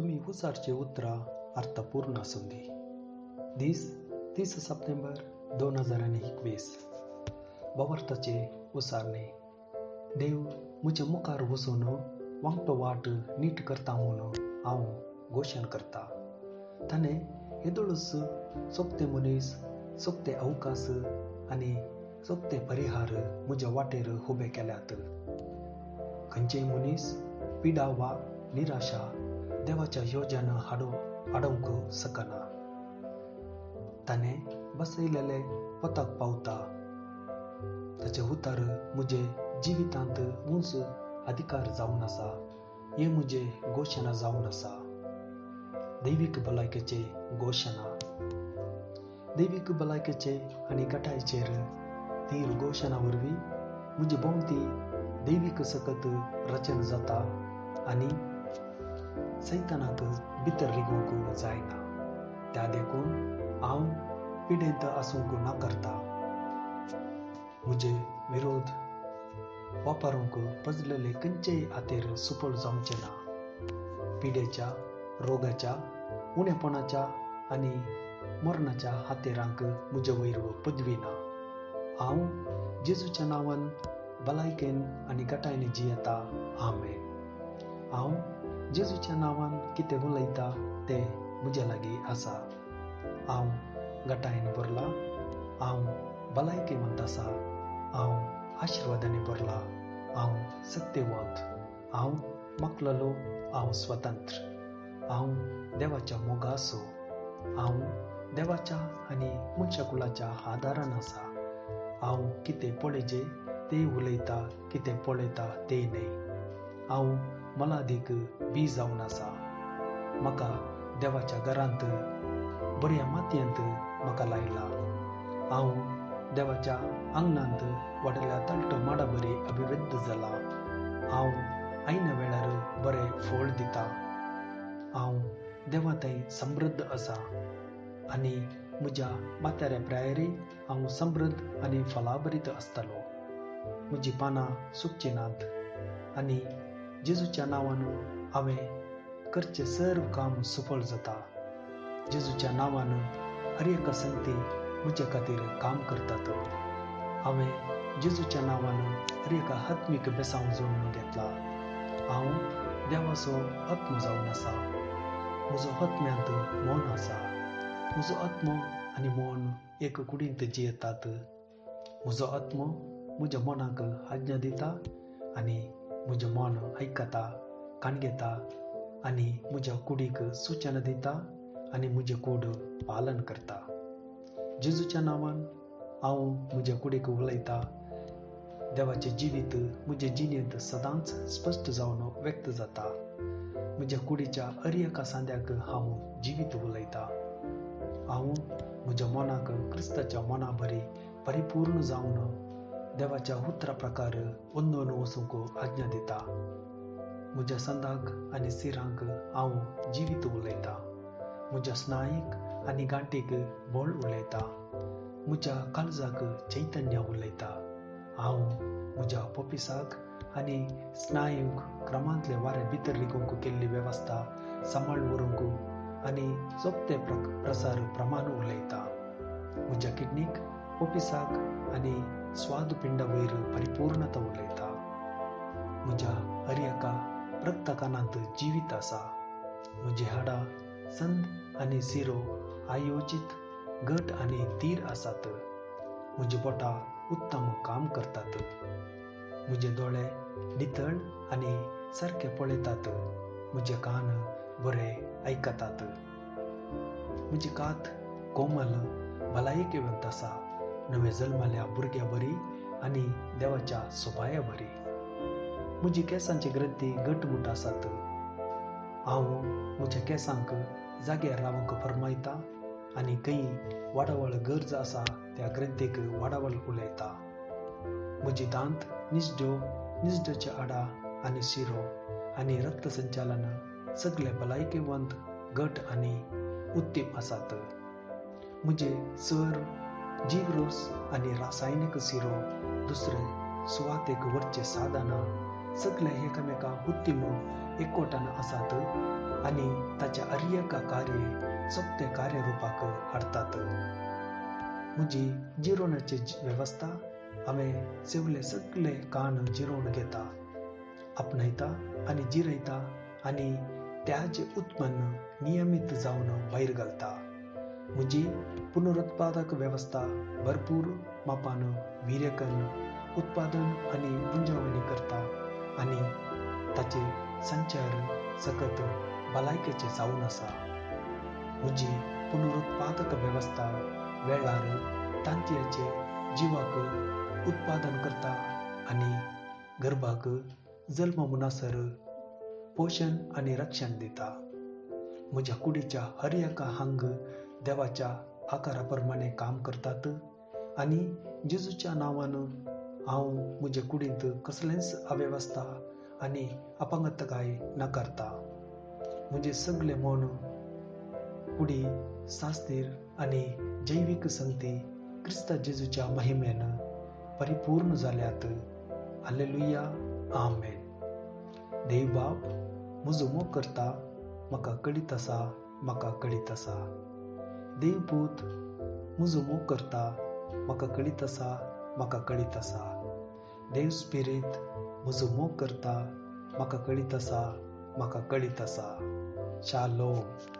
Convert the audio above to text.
तुम्ही हुसारचे उतरा अर्थपूर्ण संधी. दी दीस तीस सप्टेंबर दोन हजार आनी एकवीस. बवर्ताचे उसारणे देव मुझे मुखार वचून वांगटो वाट नीट करता म्हणून हांव घोशण करता. ताणें येदोळूच सोबते मनीस सोबते अवकाश आनी सोबते परिहार म्हज्या वाटेर उबे केल्यात. खंयचेय मनीस पिडा वा निराशा देवाच्या योजना हाडो आडोवंक सकना ताने बसयलेले पताक पावता ताचे उतार म्हजे जिवितांत उंच अधिकार जावन आसा हे मुझे घोषणा जावन आसा दैवीक भलायकेचे घोशणा दैवीक भलायकेचे आनी गटायचेर तीर घोशणा वरवीं म्हजे भोंवती दैवीक सकत रचन जाता आनी सैतानाक भितर रिगोवंक जायना? त्या देखून हांव पिडेंत आसूंक नाकारता म्हजे विरोध. वापरूंक पजलेले खंयचेय हातेर सुपळ जावचे ना पिडेच्या रोगाच्या उणेपणाच्या आनी मरणाच्या हातेरांक म्हजे वयर पदवी ना हांव जेजूच्या नांवान भलायकेन आनी गटायनी जियेता. आमेन. हांव जेजूच्या नांवान कितें उलयता तें म्हजे लागीं आसा हांव गटायन भरला हांव भलायकेवंत आसा हांव आशिर्वादांनी भरला हांव सत्यवंत हांव मकललो हांव स्वतंत्र हांव देवाच्या मोगा आसूं हांव देवाच्या आनी मनशाकुलाच्या आदारान आसा हांव कितें पळयजे ते उलयता कितें पळयता ते न्हय हांव मलादीक बी जावन आसा म्हाका देवाच्या घरांत बऱ्या मातयेंत म्हाका लायला. हांव देवाच्या आंगणांत व्हडल्या तळट माडा बरी अभिवृद्ध जाला हांव आयन वेळार बरें फळ दिता. हांव देवा थंय समृद्ध आसा आनी म्हज्या माथ्याऱ्या प्रायरी हांव समृद्ध आनी फलाभरीत आसतलो म्हजी पानां सुकची नात आनी जेजूच्या नांवान हांवें करचें सर्व काम सफल जाता. जेजूच्या नांवान हर एक संती म्हजे खातीर काम करतात. हांवें जेजूच्या नांवान हर एका आत्मीक बेसांव जोडून घेतला. हांव देवाचो आत्म जावन आसा. म्हजो आत्म्यांत मौन आसा. म्हजो आत्म आनी मौन एक कुडींत जियेतात म्हजो आत्म म्हज्या मनाक आज्ञा दिता आनी म्हजें मन आयकता काणगेता आनी म्हज्या कुडीक सुचना दिता आनी म्हजें कूड पालन करता. जेजूच्या नांवान हांव म्हज्या कुडीक उलयता. देवाचें जिवीत म्हजे जिणेंत सदांच स्पश्ट जावन व्यक्त जाता. म्हज्या कुडीच्या अर्यका सांद्याक हांव जिवीत उलयता. हांव म्हज्या मनाक क्रिस्ताच्या मना बरी परिपूर्ण जावन देवाच्या उतरा प्रकार वंदोवन वचूंक आज्ञा दिता। म्हज्या संदाक आनी सिरांक हांव जिवीत उलयता म्हज्या स्नायीक आनी गांठीक बळ उलयता म्हज्या काळजाक चैतन्य उलयता हांव म्हज्या पोपिसाक आनी स्नायूक क्रमांतले वारे भितर रिगोवंक केल्ली वेवस्था सांबाळ व्हरूंक आनी सोपते प्रसार प्रमाण उलयता म्हज्या किडनीक पोपिसाक आनी स्वाद पिंडा वयर परिपूर्णता उलयता म्हज्या हर एका रक्तकानांत जिवीत आसा म्हजी हाडां संद आनी सिरो आयोजीत गट आनी तीर आसात म्हजी बोटां उत्तम काम करतात म्हजे दोळे नितळ आनी सारके पळयतात म्हजे कान बरे आयकतात म्हजी कात कोमल भलायकेवंत आसा नवे जल्माल्या भुरग्या बरी आनी देवाच्या सोबाया बरी. म्हजी केंसांची ग्रंथी घटमूट आसात हांव म्हज्या केंसांक जाग्यार रावंक फरमायता आनी खंय वाडावळ गरज आसा त्या ग्रंथीक वाडावळ उलयता. म्हजी दांत निजड्यो निजड्याचे आडा आनी शिरो आनी रक्त संचालन सगळे भलायकेवंत घट आनी उत्तीम आसात. म्हजे सर जीवरोस आणि रासायनिक सिरो दुसरे सुवातेक वरचे साधनां सगळे एकामेका उत्तीम एकवटान आसात आणि ताच्या अर्यका कार्य सत्य कार्यरूपाक हाडतात. म्हजी जिरोवण्याची वेवस्था हांवें सेवले सगळे कान जिरोवन घेता आपणयता आनी जिरयता आनी त्याचे उत्पन्न नियमीत जावन भायर घालता. म्हजी पुनरुत्पादक वेवस्था भरपूर मापान विरेकन उत्पादन आनी गुंजावणी करता आणि ताचे संचार सकत भलायकेचे जाऊन आसा म्हजी पुनरुत्पादक वेवस्था वेळार तांतयाचे जिवाक उत्पादन करता आनी गर्भाक जल्म मुनासर पोषण आनी रक्षण दिता. म्हज्या कुडीच्या हर एका हांग देवाच्या आकाराप्रमाणे काम करतात. आनी जेजूच्या नांवान हांव म्हजे कुडींत कसलेंच अवेवस्था आनी अपंगतकाय नाकारता म्हणजे सगळे मन कुडी सास्तीर आनी जैवीक संगती क्रिस्त जेजूच्या महिमेन परिपूर्ण जाल्यात हालेलुया. आमेन. देव बाप म्हजो मोग करता म्हाका कळीत आसा म्हाका कळीत आसा देवपूत म्हजो मोग करता म्हाका कळीत आसा म्हाका कळीत आसा देव स्पिरीत म्हजो मोग करता म्हाका कळीत आसा म्हाका कळीत आसा शालोम